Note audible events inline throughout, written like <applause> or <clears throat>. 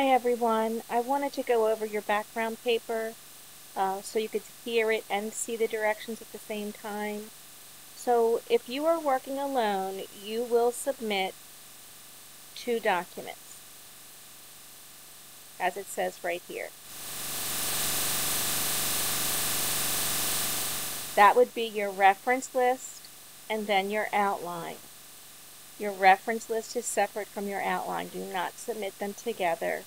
Hi everyone. I wanted to go over your background paper uh, so you could hear it and see the directions at the same time. So if you are working alone, you will submit two documents, as it says right here. That would be your reference list and then your outline. Your reference list is separate from your outline. Do not submit them together.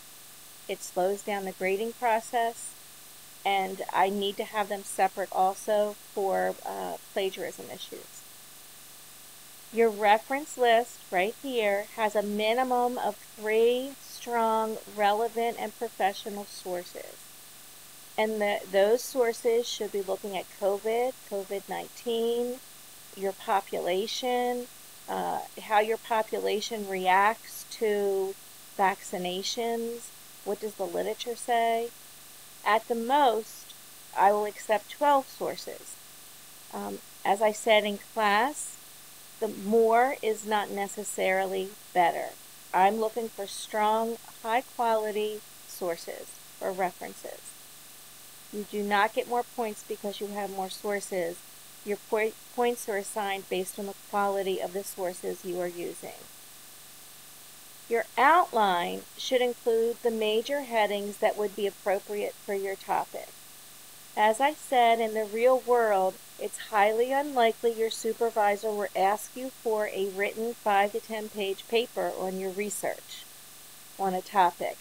It slows down the grading process, and I need to have them separate also for uh, plagiarism issues. Your reference list right here has a minimum of three strong, relevant, and professional sources. And the, those sources should be looking at COVID, COVID 19, your population, uh, how your population reacts to vaccinations. What does the literature say? At the most, I will accept 12 sources. Um, as I said in class, the more is not necessarily better. I'm looking for strong, high quality sources or references. You do not get more points because you have more sources. Your po points are assigned based on the quality of the sources you are using. Your outline should include the major headings that would be appropriate for your topic. As I said, in the real world, it's highly unlikely your supervisor will ask you for a written 5 to 10 page paper on your research on a topic,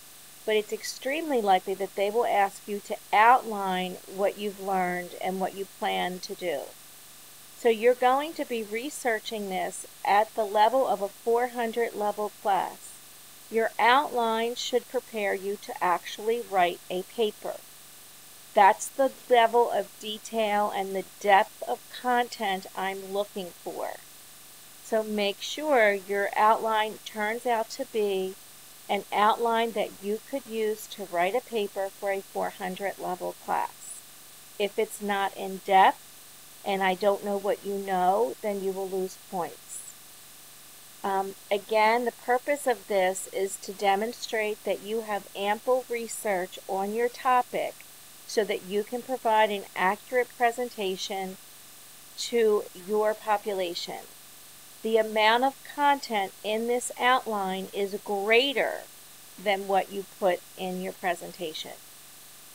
but it's extremely likely that they will ask you to outline what you've learned and what you plan to do. So you're going to be researching this at the level of a 400 level class. Your outline should prepare you to actually write a paper. That's the level of detail and the depth of content I'm looking for. So make sure your outline turns out to be an outline that you could use to write a paper for a 400 level class. If it's not in depth, and I don't know what you know, then you will lose points. Um, again, the purpose of this is to demonstrate that you have ample research on your topic so that you can provide an accurate presentation to your population. The amount of content in this outline is greater than what you put in your presentation.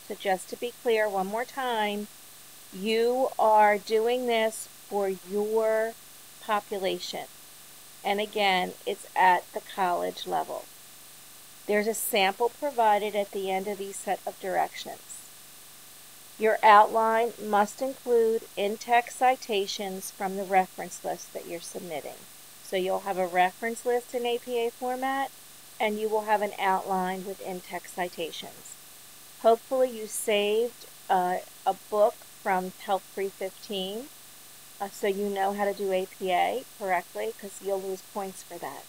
So just to be clear one more time, you are doing this for your population. And again, it's at the college level. There's a sample provided at the end of each set of directions. Your outline must include in-text citations from the reference list that you're submitting. So you'll have a reference list in APA format, and you will have an outline with in-text citations. Hopefully you saved uh, a book from Health 315 uh, so you know how to do APA correctly because you'll lose points for that.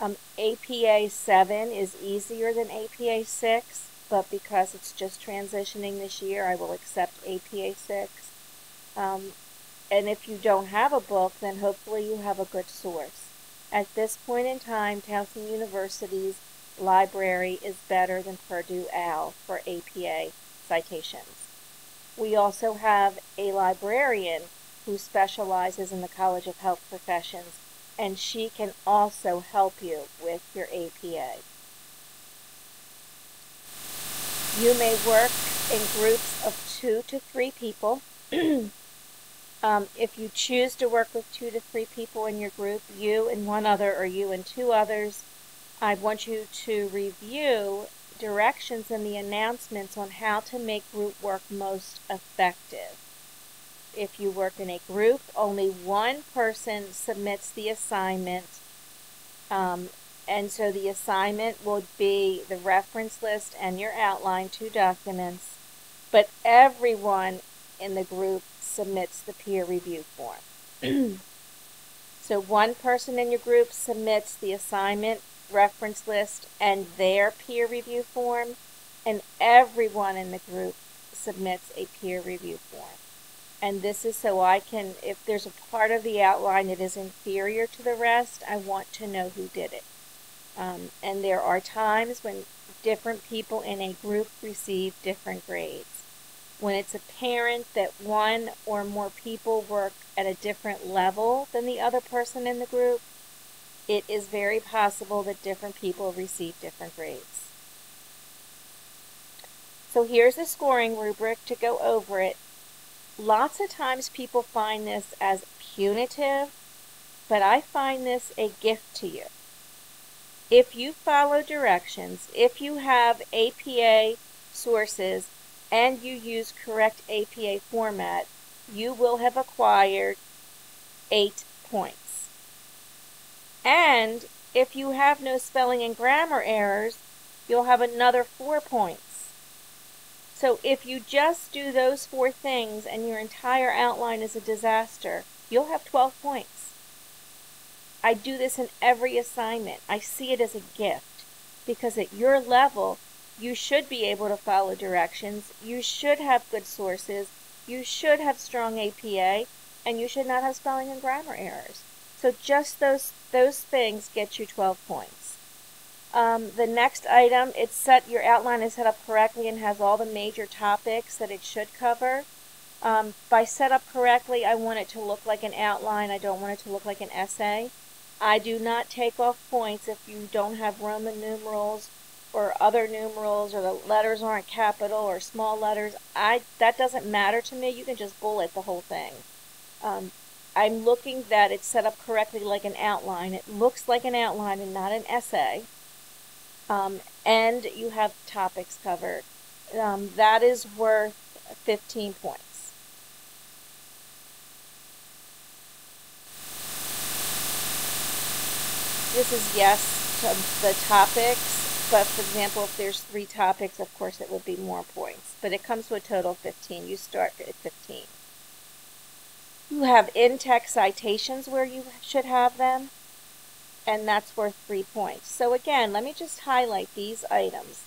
Um, APA 7 is easier than APA 6, but because it's just transitioning this year, I will accept APA 6. Um, and if you don't have a book, then hopefully you have a good source. At this point in time, Towson University's library is better than Purdue OWL for APA citations. We also have a librarian who specializes in the College of Health Professions, and she can also help you with your APA. You may work in groups of two to three people. <clears throat> um, if you choose to work with two to three people in your group, you and one other, or you and two others, I want you to review directions in the announcements on how to make group work most effective. If you work in a group, only one person submits the assignment. Um, and so the assignment will be the reference list and your outline, two documents. But everyone in the group submits the peer review form. <clears throat> so one person in your group submits the assignment reference list and their peer review form, and everyone in the group submits a peer review form. And this is so I can, if there's a part of the outline that is inferior to the rest, I want to know who did it. Um, and there are times when different people in a group receive different grades. When it's apparent that one or more people work at a different level than the other person in the group, it is very possible that different people receive different grades. So here's a scoring rubric to go over it. Lots of times people find this as punitive, but I find this a gift to you. If you follow directions, if you have APA sources, and you use correct APA format, you will have acquired eight points. And if you have no spelling and grammar errors, you'll have another four points. So if you just do those four things and your entire outline is a disaster, you'll have 12 points. I do this in every assignment. I see it as a gift because at your level, you should be able to follow directions. You should have good sources. You should have strong APA, and you should not have spelling and grammar errors. So just those those things get you 12 points. Um, the next item, it's set your outline is set up correctly and has all the major topics that it should cover. Um, by set up correctly, I want it to look like an outline. I don't want it to look like an essay. I do not take off points if you don't have Roman numerals or other numerals or the letters aren't capital or small letters. I that doesn't matter to me. You can just bullet the whole thing. Um, I'm looking that it's set up correctly like an outline. It looks like an outline and not an essay. Um, and you have topics covered. Um, that is worth 15 points. This is yes to the topics but for example, if there's three topics, of course it would be more points. But it comes to a total of 15. You start at 15. You have in-text citations where you should have them, and that's worth three points. So again, let me just highlight these items.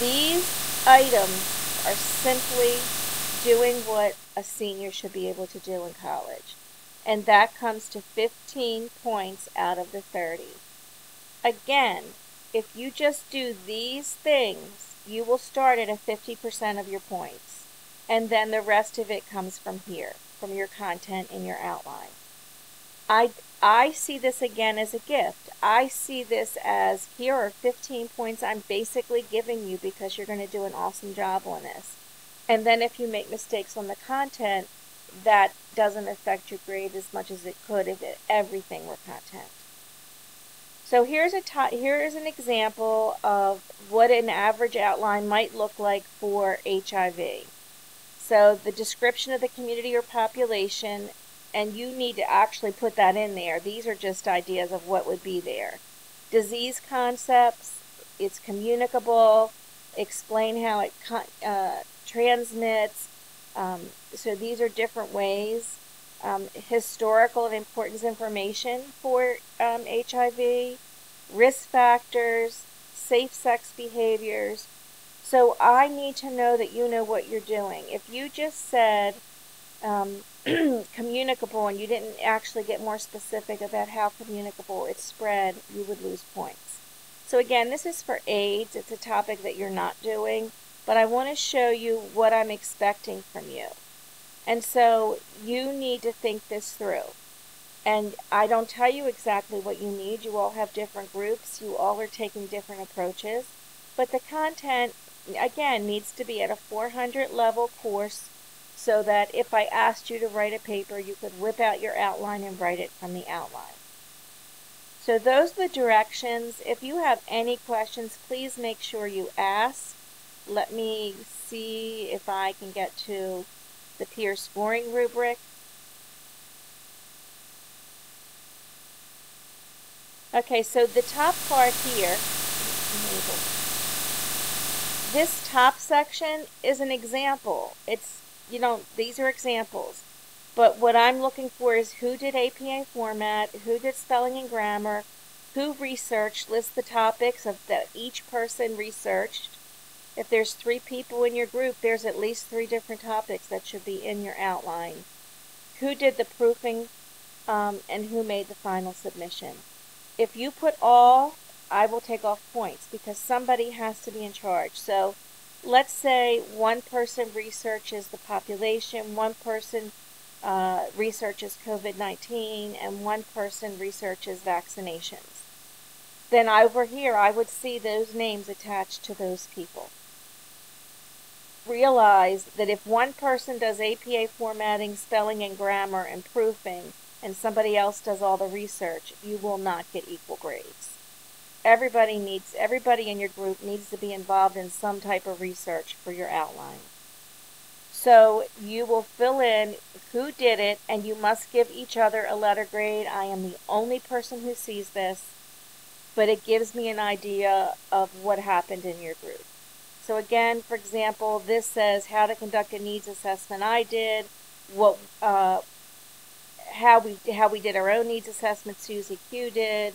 These items are simply doing what a senior should be able to do in college. And that comes to 15 points out of the 30. Again, if you just do these things, you will start at a 50% of your points. And then the rest of it comes from here, from your content and your outline. I, I see this again as a gift. I see this as here are 15 points I'm basically giving you because you're going to do an awesome job on this. And then if you make mistakes on the content, that doesn't affect your grade as much as it could if it, everything were content. So here's a here is an example of what an average outline might look like for HIV. So the description of the community or population, and you need to actually put that in there. These are just ideas of what would be there. Disease concepts, it's communicable, explain how it uh, transmits. Um, so these are different ways. Um, historical and importance information for um, HIV, risk factors, safe sex behaviors. So I need to know that you know what you're doing. If you just said um, <clears throat> communicable and you didn't actually get more specific about how communicable it's spread, you would lose points. So again, this is for AIDS. It's a topic that you're not doing but I want to show you what I'm expecting from you. And so you need to think this through. And I don't tell you exactly what you need. You all have different groups. You all are taking different approaches. But the content, again, needs to be at a 400 level course so that if I asked you to write a paper, you could whip out your outline and write it from the outline. So those are the directions. If you have any questions, please make sure you ask let me see if I can get to the peer scoring rubric. Okay, so the top part here, this top section is an example. It's, you know, these are examples. But what I'm looking for is who did APA format, who did spelling and grammar, who researched, list the topics of that each person researched, If there's three people in your group, there's at least three different topics that should be in your outline. Who did the proofing um, and who made the final submission? If you put all, I will take off points because somebody has to be in charge. So let's say one person researches the population, one person uh, researches COVID 19, and one person researches vaccinations. Then over here, I would see those names attached to those people. Realize that if one person does APA formatting, spelling, and grammar, and proofing, and somebody else does all the research, you will not get equal grades. Everybody needs, everybody in your group needs to be involved in some type of research for your outline. So you will fill in who did it, and you must give each other a letter grade. I am the only person who sees this, but it gives me an idea of what happened in your group. So again, for example, this says how to conduct a needs assessment. I did what, uh, how we how we did our own needs assessment. Susie Q did,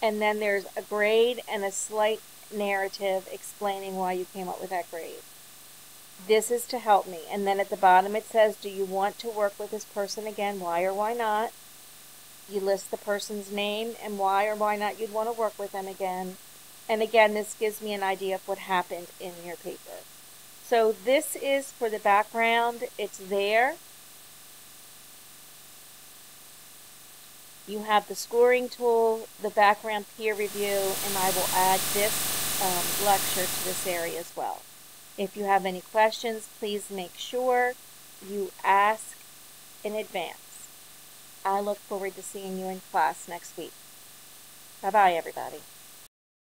and then there's a grade and a slight narrative explaining why you came up with that grade. This is to help me. And then at the bottom it says, do you want to work with this person again? Why or why not? You list the person's name and why or why not you'd want to work with them again. And again, this gives me an idea of what happened in your paper. So this is for the background. It's there. You have the scoring tool, the background peer review, and I will add this um, lecture to this area as well. If you have any questions, please make sure you ask in advance. I look forward to seeing you in class next week. Bye-bye, everybody.